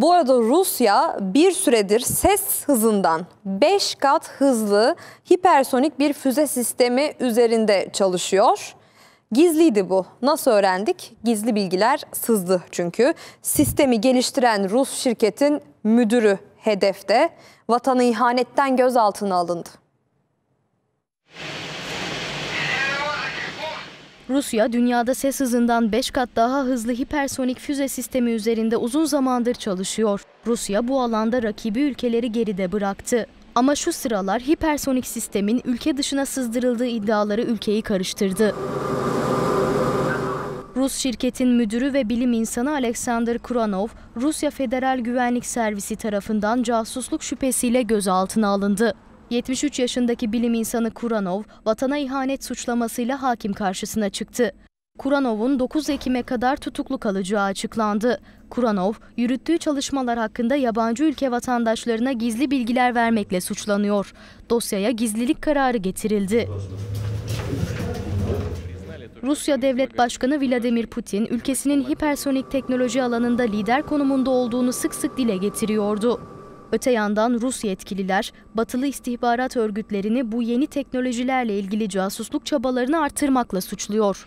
Bu arada Rusya bir süredir ses hızından 5 kat hızlı hipersonik bir füze sistemi üzerinde çalışıyor. Gizliydi bu. Nasıl öğrendik? Gizli bilgiler sızdı çünkü. Sistemi geliştiren Rus şirketin müdürü hedefte. Vatanı ihanetten gözaltına alındı. Rusya dünyada ses hızından 5 kat daha hızlı hipersonik füze sistemi üzerinde uzun zamandır çalışıyor. Rusya bu alanda rakibi ülkeleri geride bıraktı. Ama şu sıralar hipersonik sistemin ülke dışına sızdırıldığı iddiaları ülkeyi karıştırdı. Rus şirketin müdürü ve bilim insanı Alexander Kuranov, Rusya Federal Güvenlik Servisi tarafından casusluk şüphesiyle gözaltına alındı. 73 yaşındaki bilim insanı Kuranov, vatana ihanet suçlamasıyla hakim karşısına çıktı. Kuranov'un 9 Ekim'e kadar tutuklu kalacağı açıklandı. Kuranov, yürüttüğü çalışmalar hakkında yabancı ülke vatandaşlarına gizli bilgiler vermekle suçlanıyor. Dosyaya gizlilik kararı getirildi. Rusya Devlet Başkanı Vladimir Putin, ülkesinin hipersonik teknoloji alanında lider konumunda olduğunu sık sık dile getiriyordu. Öte yandan Rus yetkililer, batılı istihbarat örgütlerini bu yeni teknolojilerle ilgili casusluk çabalarını artırmakla suçluyor.